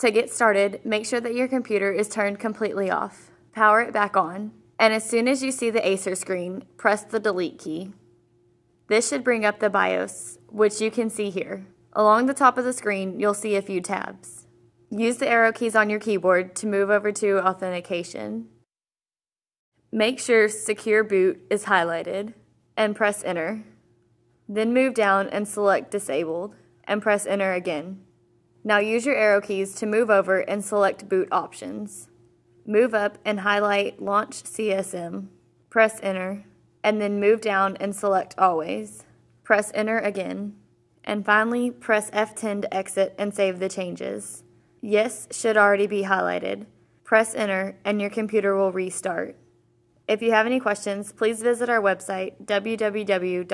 To get started, make sure that your computer is turned completely off. Power it back on, and as soon as you see the Acer screen, press the delete key. This should bring up the BIOS, which you can see here. Along the top of the screen, you'll see a few tabs. Use the arrow keys on your keyboard to move over to Authentication. Make sure Secure Boot is highlighted and press Enter. Then move down and select Disabled and press Enter again. Now use your arrow keys to move over and select Boot Options. Move up and highlight Launch CSM. Press Enter, and then move down and select Always. Press Enter again. And finally, press F10 to exit and save the changes. Yes should already be highlighted. Press Enter, and your computer will restart. If you have any questions, please visit our website, www.acer.com.